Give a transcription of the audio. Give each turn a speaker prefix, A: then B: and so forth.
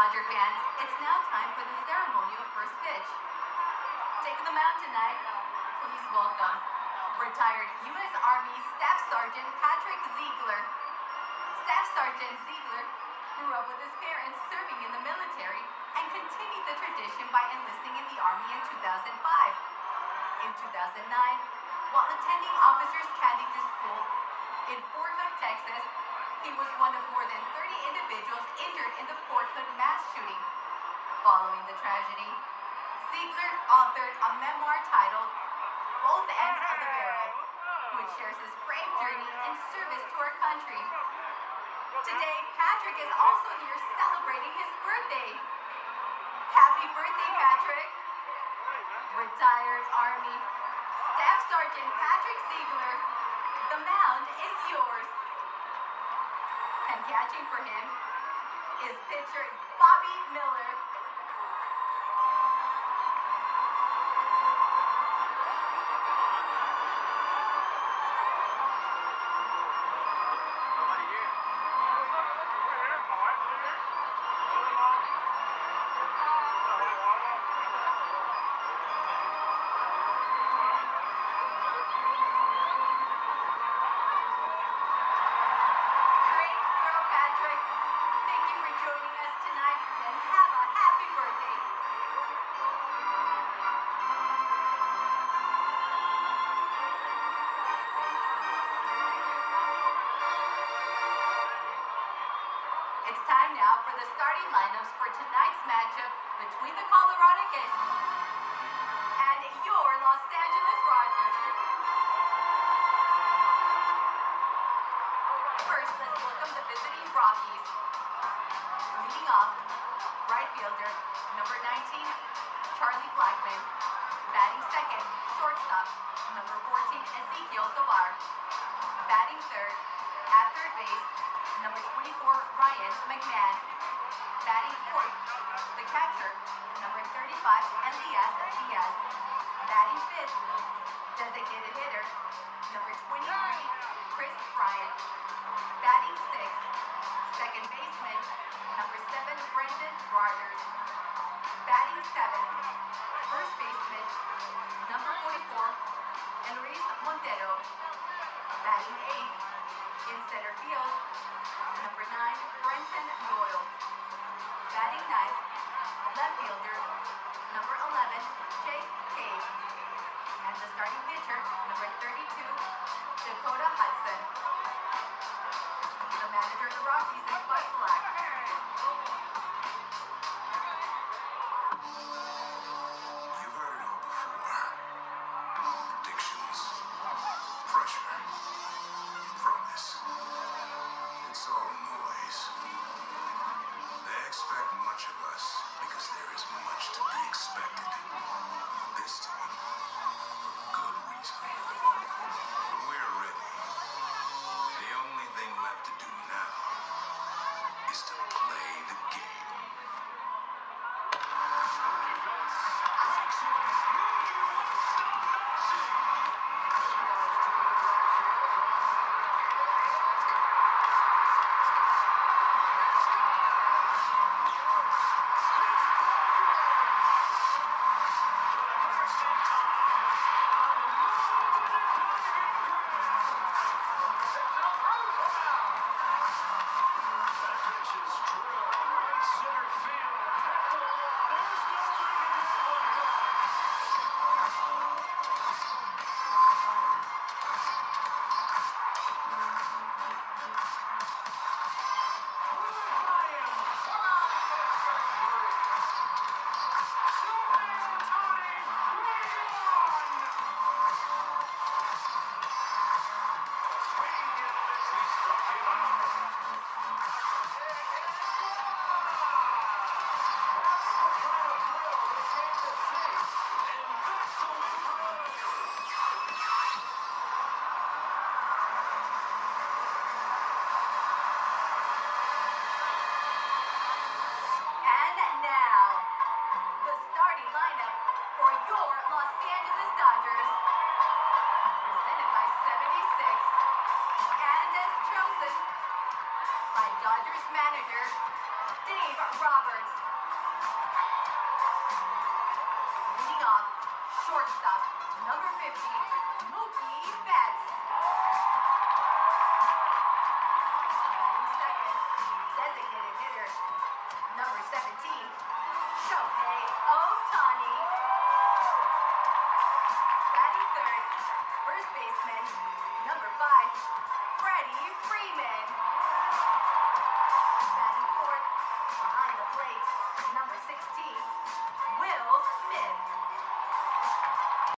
A: Dodger fans, it's now time for the ceremony of first pitch. Taking the mound tonight, please welcome retired U.S. Army Staff Sergeant Patrick Ziegler. Staff Sergeant Ziegler grew up with his parents serving in the military and continued the tradition by enlisting in the Army in 2005. In 2009, while attending Officers Candidate School in Fort Hood, Texas, he was one of more than 30 individuals injured in the Fort. Following the tragedy, Ziegler authored a memoir titled Both Ends of the Barrel, which shares his brave journey in service to our country. Today, Patrick is also here celebrating his birthday. Happy birthday, Patrick! Retired Army Staff Sergeant Patrick Ziegler, the mound is yours. And catching for him is pitcher Bobby Miller. It's time now for the starting lineups for tonight's matchup between the Colorado Kings and your Los Angeles Dodgers. First, let's welcome the visiting Rockies. Leading off, right fielder, number 19, Charlie Blackmon. Batting second, shortstop, number 14, Ezekiel Tovar. Batting third, at third base, number 24, Ryan McMahon. In center field, number nine, Brenton Doyle. Batting ninth, left fielder, number 11, Jake Cave. And the starting pitcher, number 32, Dakota Hudson. The manager of the Rockies